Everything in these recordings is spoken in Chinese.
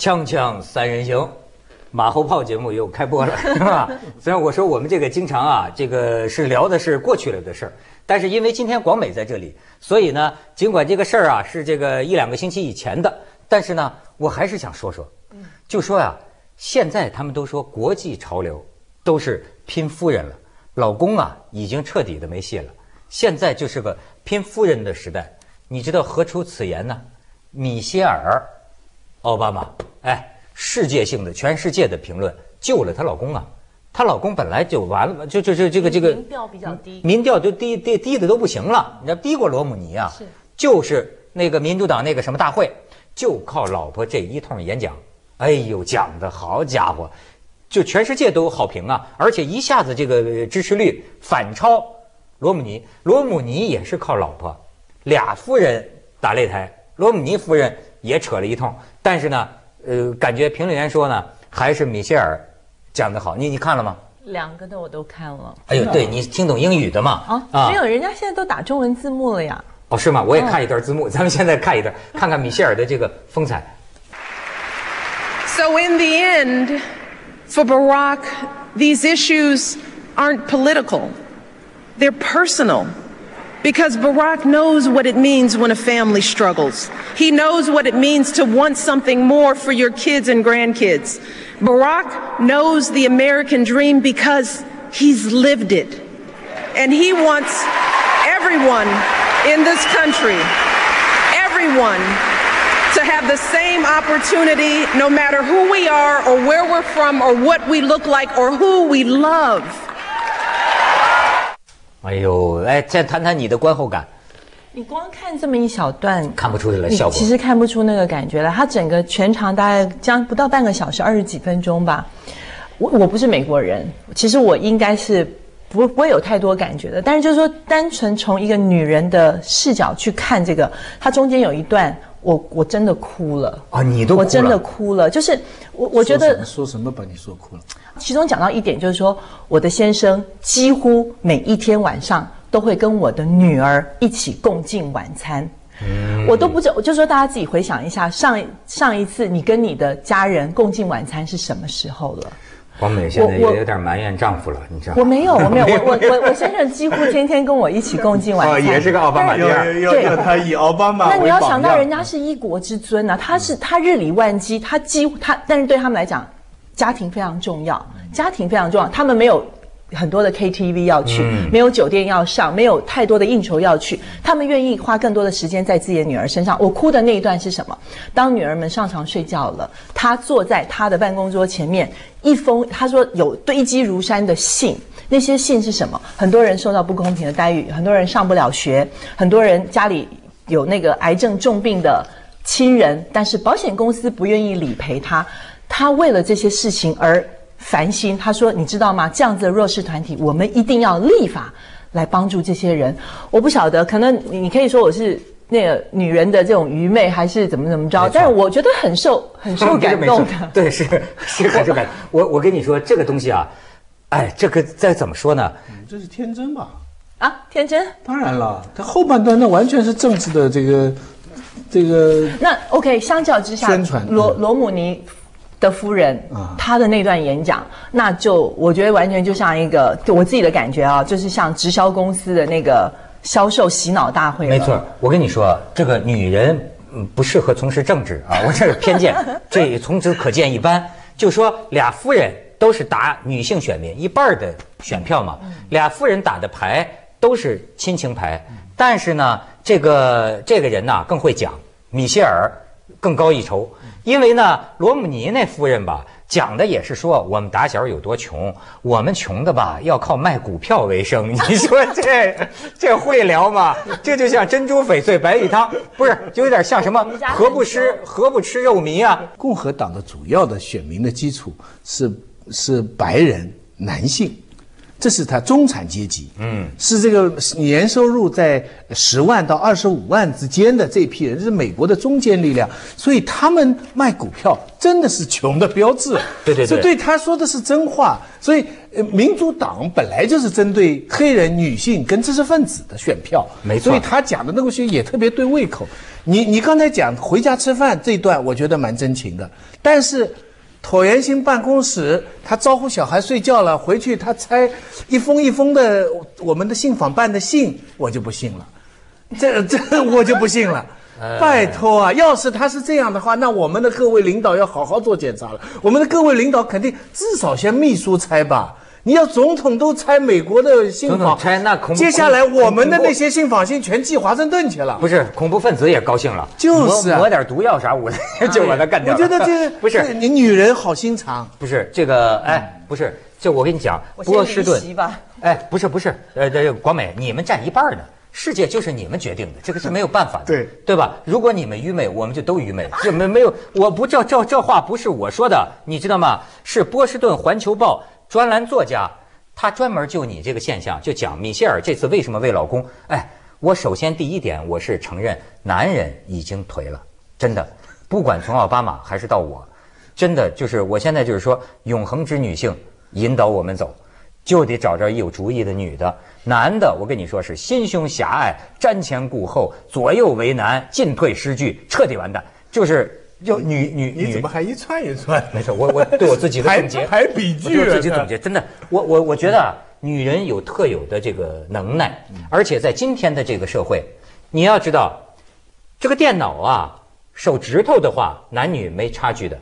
锵锵三人行，马后炮节目又开播了，是吧？虽然我说我们这个经常啊，这个是聊的是过去了的事儿，但是因为今天广美在这里，所以呢，尽管这个事儿啊是这个一两个星期以前的，但是呢，我还是想说说，就说呀、现在他们都说国际潮流都是拼夫人了，老公啊已经彻底的没戏了，现在就是个拼夫人的时代。你知道何出此言呢？米歇尔奥巴马，哎，世界性的、全世界的评论救了她老公啊！她老公本来就完了，就就就这个这个民调比较低民调就低低低的都不行了，你知道低过罗姆尼啊？是，就是那个民主党那个什么大会，就靠老婆这一通演讲，哎呦，讲的好家伙，就全世界都有好评啊，而且一下子这个支持率反超罗姆尼，罗姆尼也是靠老婆，俩夫人打擂台，罗姆尼夫人也扯了一通，但是呢，呃，感觉评论员说呢，还是米歇尔讲的好，你你看了吗？两个的我都看了哎呦，对你听懂英语的嘛？啊，没有，人家现在都打中文字幕了呀。哦，是吗？我也看一段字幕，咱们现在看一段，看看米歇尔的这个风采。So, in the end, for Barack, these issues aren't political, they're personal. Because Barack knows what it means when a family struggles. He knows what it means to want something more for your kids and grandkids. Barack knows the American dream because he's lived it. And he wants everyone in this country, everyone, to have the same opportunity no matter who we are or where we're from or what we look like or who we love. 哎呦，哎，再谈谈你的观后感，你光看这么一小段，看不出来你效果。其实看不出那个感觉来。它整个全长大概将不到半个小时，二十几分钟吧。我我不是美国人，其实我应该是不不会有太多感觉的。但是就是说，单纯从一个女人的视角去看这个，它中间有一段，我我真的哭了啊你都哭了我真的哭了。就是我我觉得说什么说什么把你说哭了？其中讲到一点，就是说我的先生几乎每一天晚上都会跟我的女儿一起共进晚餐。我都不知道，我就说大家自己回想一下，上上一次你跟你的家人共进晚餐是什么时候了？广美现在也有点埋怨丈夫了，你知道吗？我没有，我没有，我我我我先生几乎天天跟我一起共进晚餐，哦也是个奥巴马第二对他以奥巴马那你要想到人家是一国之尊呐、他是他日理万机，他几乎他，但是对他们来讲，家庭非常重要，家庭非常重要，他们没有。很多的 KTV 要去，没有酒店要上，没有太多的应酬要去，他们愿意花更多的时间在自己的女儿身上。我哭的那一段是什么？当女儿们上床睡觉了，他坐在他的办公桌前面，一封他说有堆积如山的信，那些信是什么？很多人受到不公平的待遇，很多人上不了学，很多人家里有那个癌症重病的亲人，但是保险公司不愿意理赔他，他为了这些事情而烦心。他说：“你知道吗？这样子的弱势团体，我们一定要立法来帮助这些人。”我不晓得，可能你你可以说我是。那个女人的这种愚昧，还是怎么怎么着？但是我觉得很受 很受感动的。对，是是很受感动。我我跟你说，这个东西啊，哎，这个再怎么说呢？这是天真吧？啊，天真。当然了，他后半段那完全是政治的这个这个那 OK，相较之下，宣传罗嗯罗姆尼的夫人啊她的那段演讲，那就我觉得完全就像一个就我自己的感觉啊，就是像直销公司的那个销售洗脑大会。没错，我跟你说，这个女人嗯不适合从事政治啊，我这是偏见，这从此可见一斑。就说俩夫人都是打女性选民一半的选票嘛，俩夫人打的牌都是亲情牌，但是呢，这个这个人呐更会讲，米歇尔更高一筹，因为呢，罗姆尼那夫人吧。讲的也是说我们打小有多穷，我们穷的吧要靠卖股票为生。你说这这会聊吗？这就像珍珠翡翠白玉汤，不是就有点像什么何不吃何不吃肉糜啊？共和党的主要的选民的基础是是白人男性，这是他中产阶级，嗯，是这个年收入在十万到二十五万之间的这批人，这是美国的中坚力量，所以他们卖股票真的是穷的标志。对对对这对他说的是真话。所以，呃民主党本来就是针对黑人、女性跟知识分子的选票，没错所以他讲的那个些也特别对胃口。你你刚才讲回家吃饭这一段，我觉得蛮真情的，但是。椭圆形办公室，他招呼小孩睡觉了，回去他拆一封一封的我们的信访办的信，我就不信了，这这我就不信了。拜托啊！要是他是这样的话，那我们的各位领导要好好做检查了。我们的各位领导肯定至少先秘书拆吧。你要总统都拆美国的信访，拆那恐接下来我们的那些信访信全寄华盛顿去了。不是恐怖分子也高兴了，就是抹点毒药啥，我就把他干掉。我觉得这 不是你女人好心肠。不是这个，哎，不是，这我跟你讲，波士顿，哎，不是不是，呃，这广美，你们占一半呢。世界就是你们决定的，这个是没有办法的，对对吧？如果你们愚昧，我们就都愚昧。这没没有，我不这这这话不是我说的，你知道吗？是波士顿环球报专栏作家。他专门就你这个现象，就讲米歇尔这次为什么为老公？哎，我首先第一点，我是承认男人已经颓了，真的，不管从奥巴马还是到我，真的就是我现在就是说，永恒之女性引导我们走，就得找着有主意的女的，男的我跟你说是心胸狭隘、瞻前顾后、左右为难、进退失据，彻底完蛋，就是。就女女你怎么还一串一串？没事，我我对我自己的总结还笔记，我自己总结，真的，我我我觉得啊，女人有特有的这个能耐，而且在今天的这个社会，你要知道，这个电脑啊，手指头的话，男女没差距的，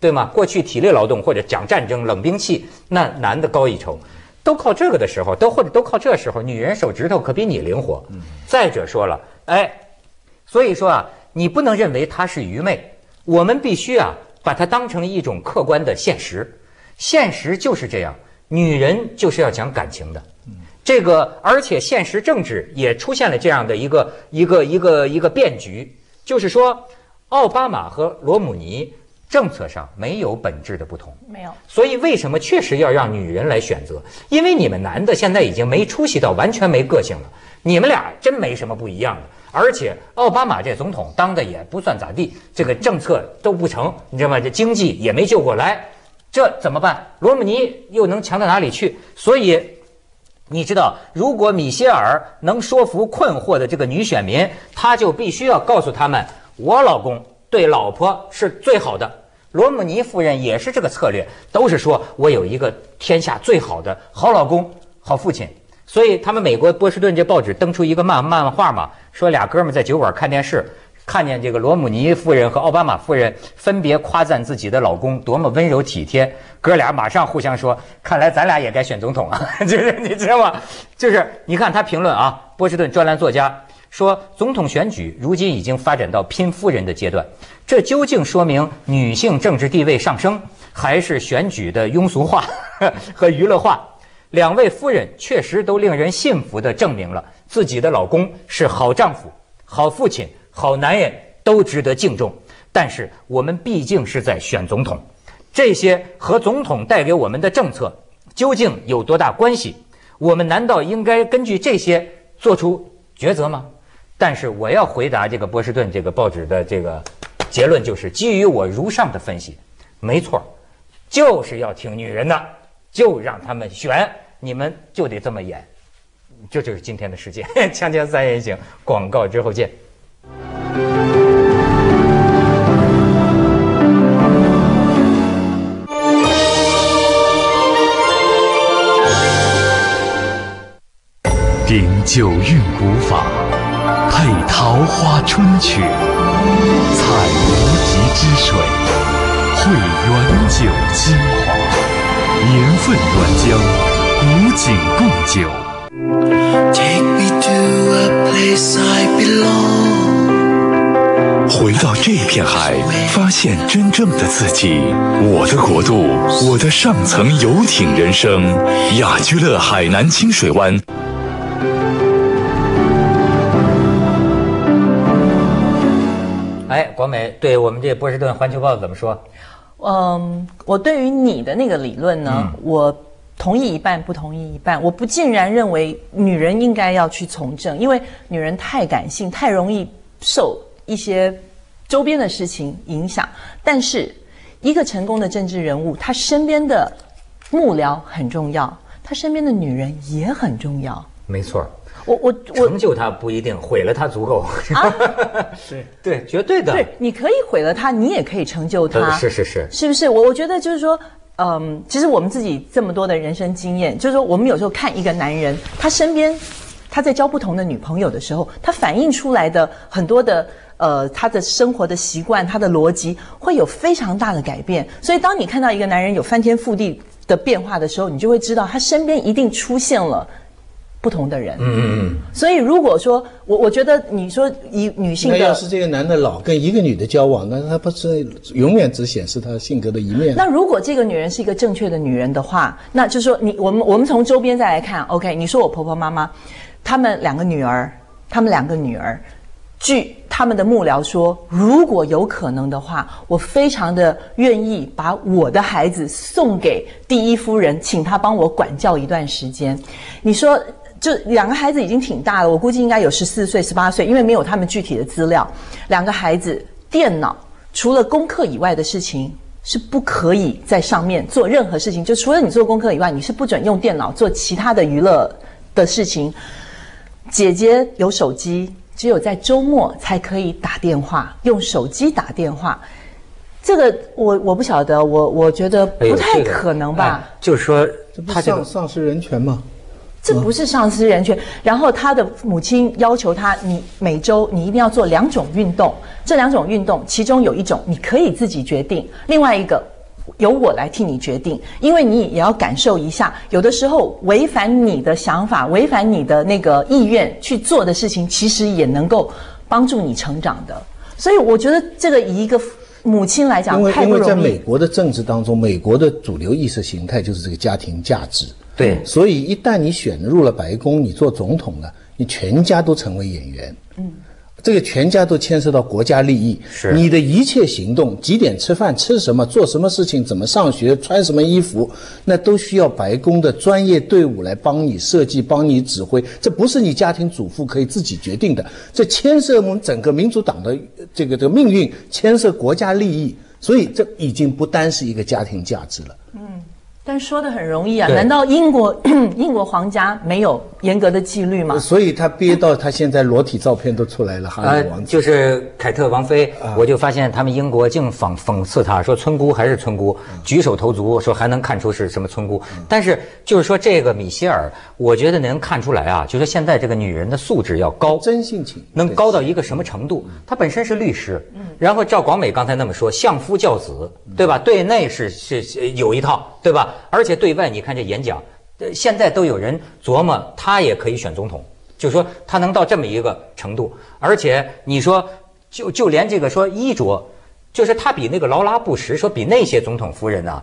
对吗？过去体力劳动或者讲战争冷兵器，那男的高一筹，都靠这个的时候，都或者都靠这时候，女人手指头可比你灵活。再者说了，哎，所以说啊，你不能认为她是愚昧。我们必须啊，把它当成一种客观的现实，现实就是这样，女人就是要讲感情的，这个而且现实政治也出现了这样的一个一个一个一个变局，就是说，奥巴马和罗姆尼政策上没有本质的不同，没有，所以为什么确实要让女人来选择？因为你们男的现在已经没出息到完全没个性了，你们俩真没什么不一样的。而且奥巴马这总统当的也不算咋地，这个政策都不成，你知道吗？这经济也没救过来，这怎么办？罗姆尼又能强到哪里去？所以你知道，如果米歇尔能说服困惑的这个女选民，他就必须要告诉他们，我老公对老婆是最好的。罗姆尼夫人也是这个策略，都是说我有一个天下最好的好老公、好父亲。所以他们美国波士顿这报纸登出一个漫漫画嘛，说俩哥们在酒馆看电视，看见这个罗姆尼夫人和奥巴马夫人分别夸赞自己的老公多么温柔体贴，哥俩马上互相说，看来咱俩也该选总统啊，就是你知道吗？就是你看他评论啊，波士顿专栏作家说，总统选举如今已经发展到拼夫人的阶段，这究竟说明女性政治地位上升，还是选举的庸俗化和娱乐化？两位夫人确实都令人信服地证明了自己的老公是好丈夫、好父亲、好男人，都值得敬重。但是我们毕竟是在选总统，这些和总统带给我们的政策究竟有多大关系？我们难道应该根据这些做出抉择吗？但是我要回答这个波士顿这个报纸的这个结论，就是基于我如上的分析，没错，就是要听女人的。就让他们选，你们就得这么演，这就是今天的世界。锵锵三人行，广告之后见。顶九韵古法，配桃花春曲，采无极之水，汇原酒精。年份原浆，古井贡酒。回到这片海，发现真正的自己。我的国度，我的上层游艇人生。雅居乐海南清水湾。哎，广美，对我们这波士顿环球报怎么说？嗯，我对于你的那个理论呢，我同意一半，不同意一半。我不尽然认为女人应该要去从政，因为女人太感性，太容易受一些周边的事情影响。但是，一个成功的政治人物，他身边的幕僚很重要，他身边的女人也很重要。没错。我我我成就他不一定，毁了他足够。是对，绝对的。对，你可以毁了他，你也可以成就他。是是是，是不是？我我觉得就是说，嗯，其实我们自己这么多的人生经验，就是说，我们有时候看一个男人，他身边他在交不同的女朋友的时候，他反映出来的很多的呃他的生活的习惯，他的逻辑会有非常大的改变。所以，当你看到一个男人有翻天覆地的变化的时候，你就会知道他身边一定出现了。不同的人，嗯嗯嗯，所以如果说我我觉得你说以女性的，那要是这个男的老跟一个女的交往，那他不是永远只显示他性格的一面？那如果这个女人是一个正确的女人的话，那就是说你我们我们从周边再来看，OK？你说我婆婆妈妈，他们两个女儿，他们两个女儿，据他们的幕僚说，如果有可能的话，我非常的愿意把我的孩子送给第一夫人，请她帮我管教一段时间。你说？就两个孩子已经挺大了，我估计应该有十四岁、十八岁，因为没有他们具体的资料。两个孩子电脑除了功课以外的事情是不可以在上面做任何事情，就除了你做功课以外，你是不准用电脑做其他的娱乐的事情。姐姐有手机，只有在周末才可以打电话，用手机打电话。这个我我不晓得，我我觉得不太可能吧？就是说，他这个丧失人权吗？这不是丧失人权。然后他的母亲要求他，你每周你一定要做两种运动，这两种运动其中有一种你可以自己决定，另外一个由我来替你决定，因为你也要感受一下，有的时候违反你的想法、违反你的那个意愿去做的事情，其实也能够帮助你成长的。所以我觉得这个以一个母亲来讲，因为。因为在美国的政治当中，美国的主流意识形态就是这个家庭价值。对，所以一旦你选入了白宫，你做总统了，你全家都成为演员。嗯，这个全家都牵涉到国家利益。是，你的一切行动，几点吃饭，吃什么，做什么事情，怎么上学，穿什么衣服，那都需要白宫的专业队伍来帮你设计、帮你指挥。这不是你家庭主妇可以自己决定的，这牵涉我们整个民主党的这个这个命运，牵涉国家利益。所以这已经不单是一个家庭价值了。嗯。但说的很容易啊，难道英国 英国皇家没有严格的纪律吗？所以他憋到他现在裸体照片都出来了，哈利王子。就是凯特王妃，我就发现他们英国竟讽讽刺他说村姑还是村姑，举手投足说还能看出是什么村姑。但是就是说这个米歇尔，我觉得能看出来啊，就是现在这个女人的素质要高，真性情能高到一个什么程度？她本身是律师，然后照广美刚才那么说，相夫教子，对吧？对内是是有一套，对吧？而且对外，你看这演讲，呃，现在都有人琢磨，他也可以选总统，就说他能到这么一个程度。而且你说，就就连这个说衣着，就是他比那个劳拉·布什说比那些总统夫人呢，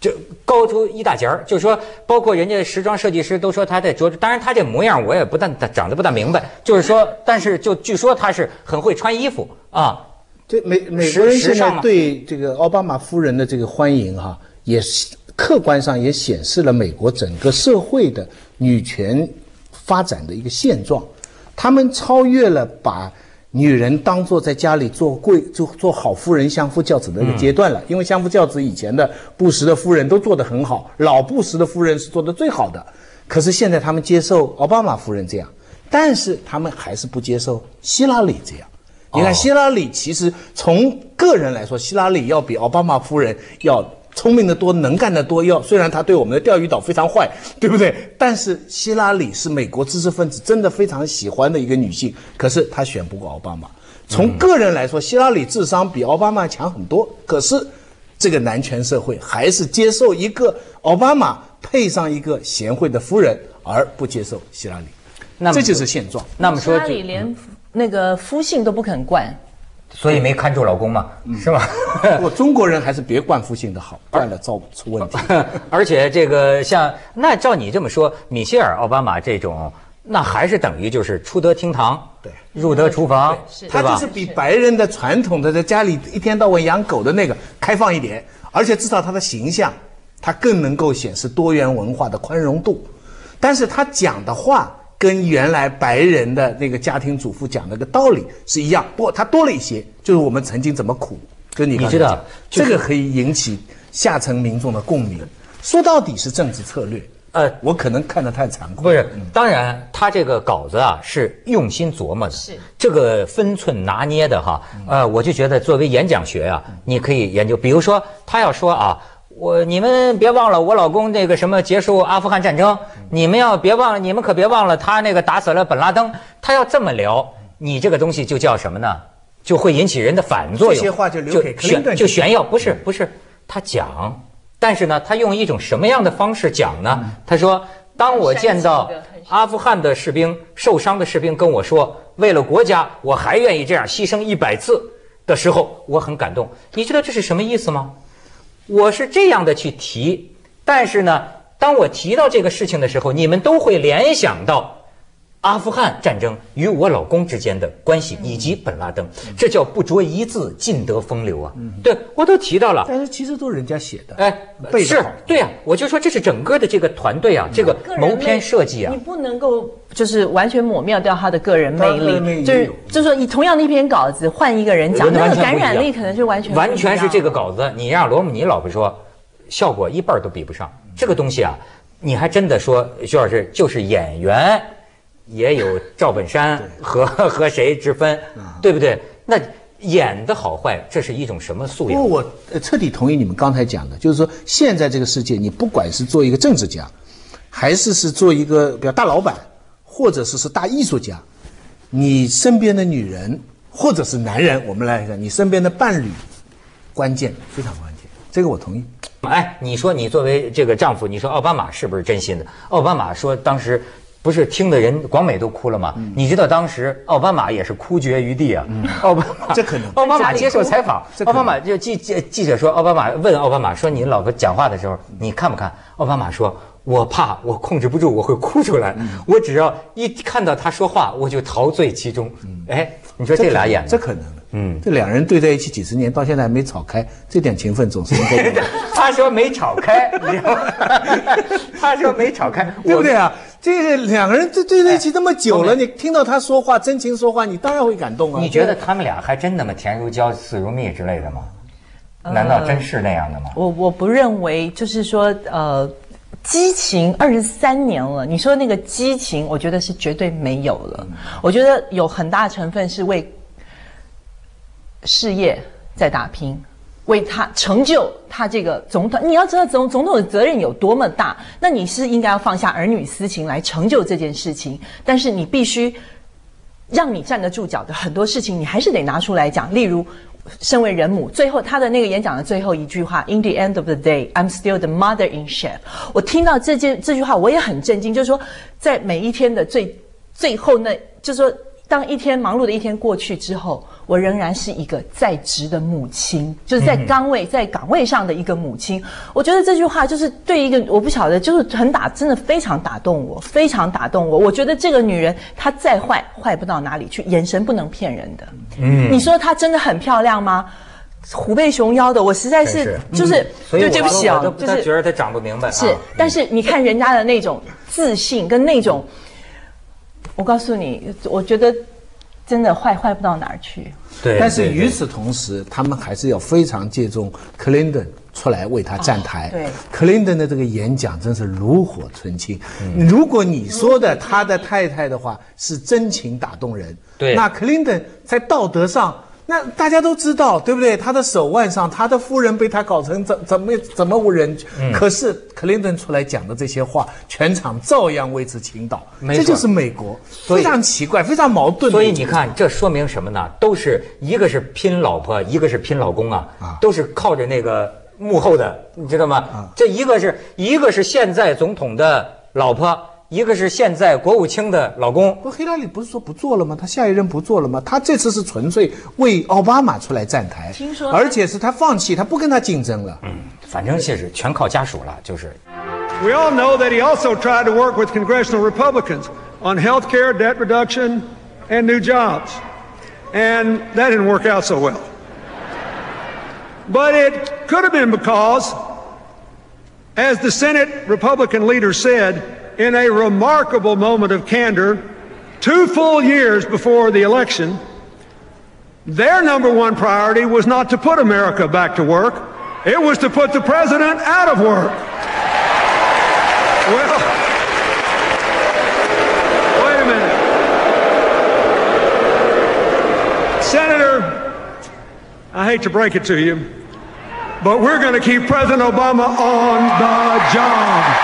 就高出一大截儿。就是说，包括人家时装设计师都说他在着，当然他这模样我也不但长得不大明白，就是说，但是就据说他是很会穿衣服啊。这美美国人现在对这个奥巴马夫人的这个欢迎哈，也是。客观上也显示了美国整个社会的女权发展的一个现状，他们超越了把女人当做在家里做贵做做好夫人、相夫教子的一个阶段了。因为相夫教子以前的布什的夫人都做得很好，老布什的夫人是做得最好的。可是现在他们接受奥巴马夫人这样，但是他们还是不接受希拉里这样。你看希拉里，其实从个人来说，希拉里要比奥巴马夫人要。聪明的多，能干的多。要虽然他对我们的钓鱼岛非常坏，对不对？但是希拉里是美国知识分子真的非常喜欢的一个女性。可是她选不过奥巴马。从个人来说，希拉里智商比奥巴马强很多。可是这个男权社会还是接受一个奥巴马配上一个贤惠的夫人，而不接受希拉里。那这就是现状。那么说，希拉里连那个夫姓都不肯冠。所以没看住老公嘛，是吧？我中国人还是别惯夫性的好，惯了造出问题。而且这个像那照你这么说，米歇尔奥巴马这种，那还是等于就是出得厅堂，对，入得厨房，他就是比白人的传统的在家里一天到晚养狗的那个开放一点，而且至少他的形象，他更能够显示多元文化的宽容度，但是他讲的话。跟原来白人的那个家庭主妇讲那个道理是一样，不过他多了一些，就是我们曾经怎么苦，跟你你知道这个可以引起下层民众的共鸣。说到底是政治策略，呃，我可能看得太残酷。不是，当然，他这个稿子啊是用心琢磨的，是这个分寸拿捏的哈。呃，我就觉得作为演讲学啊，你可以研究，比如说他要说啊，我你们别忘了我老公那个什么结束阿富汗战争，你们要别忘了，你们可别忘了他那个打死了本拉登，他要这么聊，你这个东西就叫什么呢？就会引起人的反作用。这些话就留给克林顿炫就炫耀，不是不是，他讲，但是呢，他用一种什么样的方式讲呢？他说，当我见到阿富汗的士兵受伤的士兵跟我说，为了国家，我还愿意这样牺牲一百次的时候，我很感动。你知道这是什么意思吗？我是这样的去提，但是呢，当我提到这个事情的时候，你们都会联想到阿富汗战争与我老公之间的关系，以及本拉登，这叫不着一字尽得风流啊！对我都提到了。但是其实都是人家写的，哎，是背得好对呀、我就说这是整个的这个团队啊，这个谋篇设计啊。你，不能够就是完全抹灭掉他的个人魅力，就是就是说，你同样的一篇稿子换一个人讲，完那个感染力可能就完全完全是这个稿子，你让罗姆尼老婆说，效果一半都比不上。这个东西啊，你还真的说，徐老师就是演员，也有赵本山和 和谁之分，对不对？那演的好坏，这是一种什么素养不过？我呃彻底同意你们刚才讲的，就是说现在这个世界，你不管是做一个政治家，还是是做一个比较大老板，或者是是大艺术家，你身边的女人或者是男人，我们来看你身边的伴侣，关键非常关键，这个我同意。哎，你说你作为这个丈夫，你说奥巴马是不是真心的？奥巴马说当时不是听的人广美都哭了吗？你知道当时奥巴马也是哭绝于地啊。奥巴马这可能奥巴马接受采访，奥巴马就记记记者说，奥巴马问奥巴马说：“你老婆讲话的时候，你看不看？”奥巴马说。我怕我控制不住，我会哭出来。我只要一看到他说话，我就陶醉其中。哎，你说这俩演的，这可能的，嗯这两人对在一起几十年，到现在还没吵开，这点情分总是应该有的。他说没吵开？他说没吵开，对不对？啊？这个两个人对对在一起这么久了，哎你听到他说话真情说话，你当然会感动啊。你觉得他们俩还真那么甜如胶似如蜜之类的吗？难道真是那样的吗？我我不认为，就是说，呃，激情二十三年了，你说那个激情，我觉得是绝对没有了。我觉得有很大成分是为事业在打拼，为他成就他这个总统。你要知道总总统的责任有多么大，那你是应该要放下儿女私情来成就这件事情，但是你必须。让你站得住脚的很多事情，你还是得拿出来讲。例如，身为人母，最后他的那个演讲的最后一句话：“In the end of the day, I'm still the mother in chef。”我听到这件这句话，我也很震惊。就是说，在每一天的最最后那，就是说，当一天忙碌的一天过去之后，我仍然是一个在职的母亲，就是在岗位、在岗位上的一个母亲。我觉得这句话就是对一个我不晓得，就是很打，真的非常打动我，非常打动我。我觉得这个女人她再坏，坏不到哪里去，眼神不能骗人的。嗯，你说她真的很漂亮吗？虎背熊腰的，我实在是就是，就对不起，啊就是觉得她长不明白。是啊，但是你看人家的那种自信跟那种，我告诉你，我觉得真的坏坏不到哪儿去。对，但是与此同时，他们还是要非常借重克林顿出来为他站台。哦对克林顿的这个演讲真是炉火纯青。如果你说的他的太太的话是真情打动人，对那克林顿在道德上。那大家都知道，对不对？他的手腕上，他的夫人被他搞成怎怎么怎么无人？嗯可是克林顿出来讲的这些话，全场照样为之倾倒。这就是美国，非常奇怪，非常矛盾所。以你看，这说明什么呢？都是一个是拼老婆，一个是拼老公啊，都是靠着那个幕后的，你知道吗？这一个是一个是现在总统的老婆，一个是现在国务卿的老公。不，希拉里不是说不做了吗？他下一任不做了吗？他这次是纯粹为奥巴马出来站台，听说而且是他放弃，他不跟他竞争了。嗯反正是全靠家属了，就是。We all know that he also tried to work with congressional Republicans on health care, debt reduction, and new jobs. And that didn't work out so well. But it could have been because, as the Senate Republican leader said, in a remarkable moment of candor, two full years before the election, their number one priority was not to put America back to work, it was to put the president out of work. Well, wait a minute. Senator, I hate to break it to you, but we're going to keep President Obama on the job.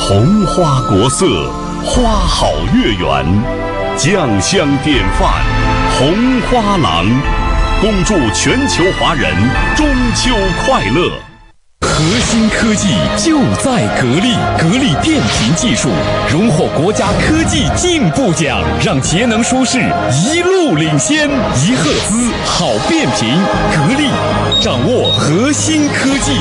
红花国色，花好月圆，酱香典范，红花郎，恭祝全球华人中秋快乐。核心科技就在格力，格力变频技术荣获国家科技进步奖，让节能舒适一路领先。一赫兹好变频，格力掌握核心科技。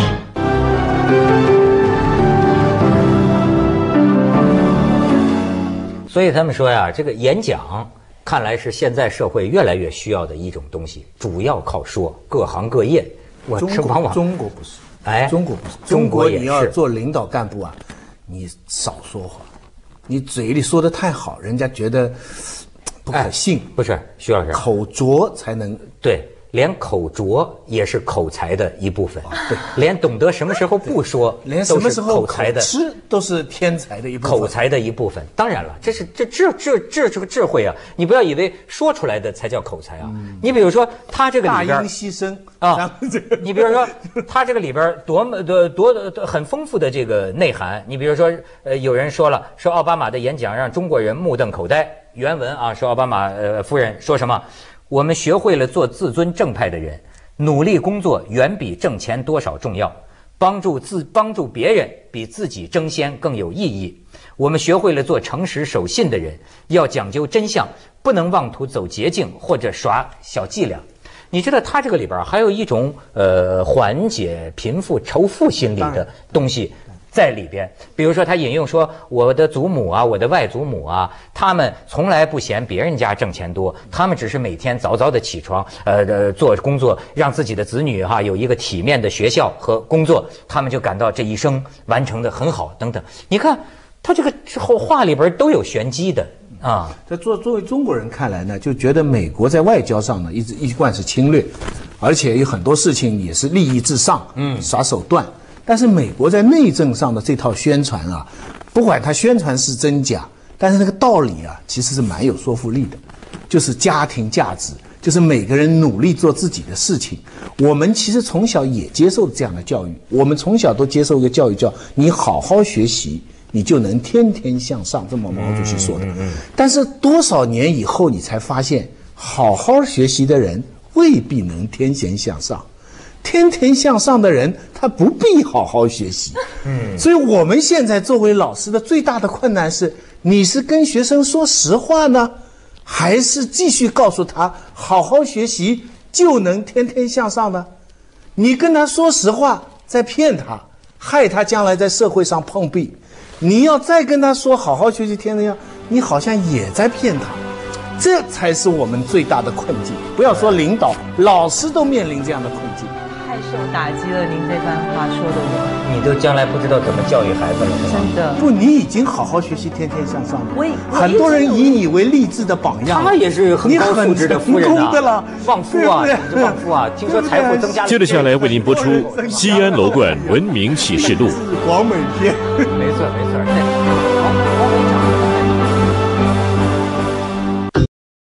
所以他们说呀，这个演讲看来是现在社会越来越需要的一种东西，主要靠说，各行各业，我中国是往往中国不是，哎中国不是，中中国你要做领导干部啊，你少说话，你嘴里说的太好，人家觉得不可信，不是徐老师，口拙才能对，连口拙也是口才的一部分，对，连懂得什么时候不说，连什么时候口才的吃都是天才的一部分。口才的一部分。当然了，这是这这这这这个智慧啊！你不要以为说出来的才叫口才啊。你比如说他这个大音里边牺牲啊你比如说他这个里边多么多多多很丰富的这个内涵。你比如说，呃，有人说了，说奥巴马的演讲让中国人目瞪口呆。原文啊，说奥巴马呃夫人说什么？我们学会了做自尊正派的人，努力工作远比挣钱多少重要。帮助自帮助别人比自己争先更有意义。我们学会了做诚实守信的人，要讲究真相，不能妄图走捷径或者耍小伎俩。你知道他这个里边还有一种呃缓解贫富仇富心理的东西。在里边，比如说他引用说，我的祖母啊，我的外祖母啊，他们从来不嫌别人家挣钱多，他们只是每天早早的起床，呃呃做工作，让自己的子女哈、有一个体面的学校和工作，他们就感到这一生完成的很好等等。你看他这个之后话里边都有玄机的啊，在作作为中国人看来呢，就觉得美国在外交上呢一直一贯是侵略，而且有很多事情也是利益至上，嗯，耍手段。但是美国在内政上的这套宣传啊，不管它宣传是真假，但是那个道理啊，其实是蛮有说服力的，就是家庭价值，就是每个人努力做自己的事情。我们其实从小也接受这样的教育，我们从小都接受一个教育，叫你好好学习。你就能天天向上，这么毛主席说的。但是多少年以后，你才发现，好好学习的人未必能天天向上，天天向上的人他不必好好学习。嗯，所以我们现在作为老师的最大的困难是，你是跟学生说实话呢，还是继续告诉他好好学习就能天天向上呢？你跟他说实话，在骗他，害他将来在社会上碰壁。你要再跟他说好好学习，天天上，你好像也在骗他。这才是我们最大的困境。不要说领导，老师都面临这样的困境。太受打击了，您这番话说的我你都将来不知道怎么教育孩子了，是吧？真的。不，你已经好好学习，天天向上了。我很多人以你为励志的榜样。他也是很你高素质的夫人成呐功的了，旺夫啊，对不对你是旺夫啊！听说财富增加了。接着下来为您播出《西安楼冠文明启示录》。广美篇。没错没错，这